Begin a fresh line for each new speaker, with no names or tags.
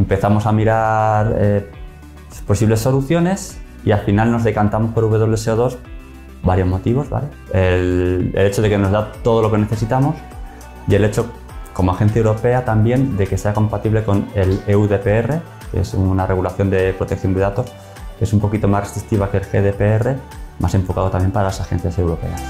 empezamos a mirar eh, posibles soluciones y al final nos decantamos por WSO2 varios motivos, ¿vale? El, el hecho de que nos da todo lo que necesitamos y el hecho como agencia europea también de que sea compatible con el EUDPR, que es una regulación de protección de datos, que es un poquito más restrictiva que el GDPR, más enfocado también para las agencias europeas.